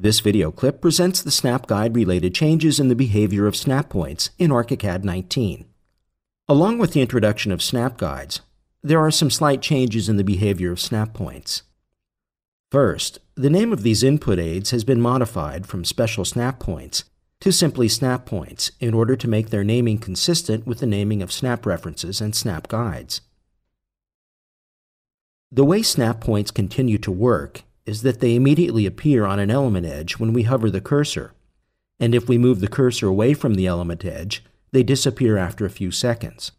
This video clip presents the snap guide related changes in the behavior of snap points in ArchiCAD 19. Along with the introduction of snap guides, there are some slight changes in the behavior of snap points. First, the name of these input aids has been modified from special snap points to simply snap points in order to make their naming consistent with the naming of snap references and snap guides. The way snap points continue to work is that they immediately appear on an element edge when we hover the cursor, and if we move the cursor away from the element edge, they disappear after a few seconds.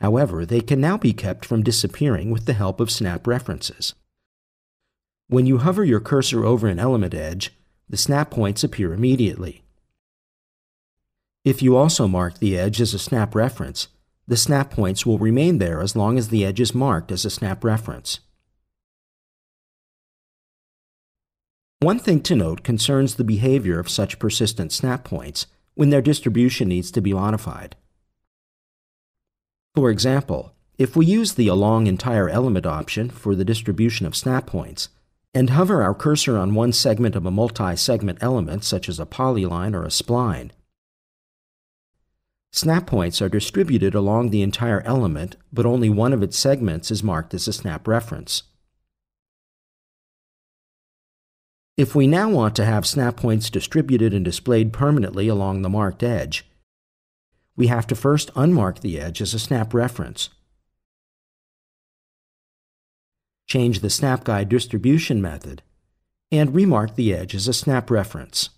However, they can now be kept from disappearing with the help of snap references. When you hover your cursor over an element edge, the snap points appear immediately. If you also mark the edge as a snap reference, the snap points will remain there as long as the edge is marked as a snap reference. One thing to note concerns the behavior of such persistent snap points when their distribution needs to be modified. For example, if we use the Along Entire Element option for the distribution of snap points, and hover our cursor on one segment of a multi-segment element such as a polyline or a spline, snap points are distributed along the entire element, but only one of its segments is marked as a snap reference. If we now want to have snap points distributed and displayed permanently along the marked edge, we have to first unmark the edge as a snap reference. Change the snap guide distribution method, and remark the edge as a snap reference.